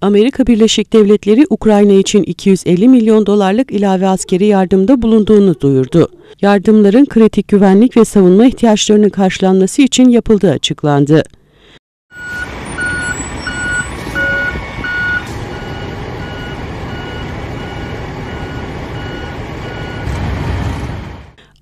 Amerika Birleşik Devletleri Ukrayna için 250 milyon dolarlık ilave askeri yardımda bulunduğunu duyurdu. Yardımların kritik güvenlik ve savunma ihtiyaçlarının karşılanması için yapıldığı açıklandı.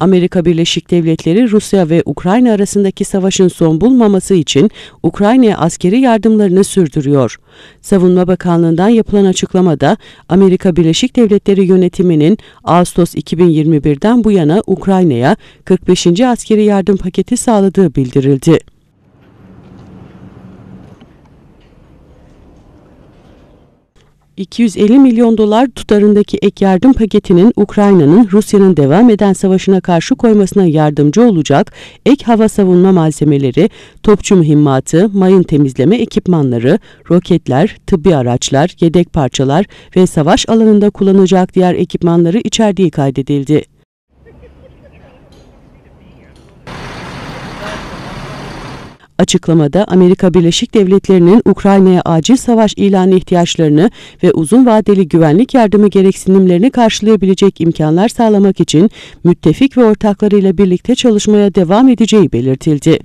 Amerika Birleşik Devletleri Rusya ve Ukrayna arasındaki savaşın son bulmaması için Ukrayna'ya askeri yardımlarını sürdürüyor. Savunma Bakanlığı'ndan yapılan açıklamada Amerika Birleşik Devletleri yönetiminin Ağustos 2021'den bu yana Ukrayna'ya 45. askeri yardım paketi sağladığı bildirildi. 250 milyon dolar tutarındaki ek yardım paketinin Ukrayna'nın Rusya'nın devam eden savaşına karşı koymasına yardımcı olacak ek hava savunma malzemeleri, topçu mühimmatı, mayın temizleme ekipmanları, roketler, tıbbi araçlar, yedek parçalar ve savaş alanında kullanacak diğer ekipmanları içerdiği kaydedildi. Açıklamada Amerika Birleşik Devletleri'nin Ukrayna'ya acil savaş ilanı ihtiyaçlarını ve uzun vadeli güvenlik yardımı gereksinimlerini karşılayabilecek imkanlar sağlamak için müttefik ve ortaklarıyla birlikte çalışmaya devam edeceği belirtildi.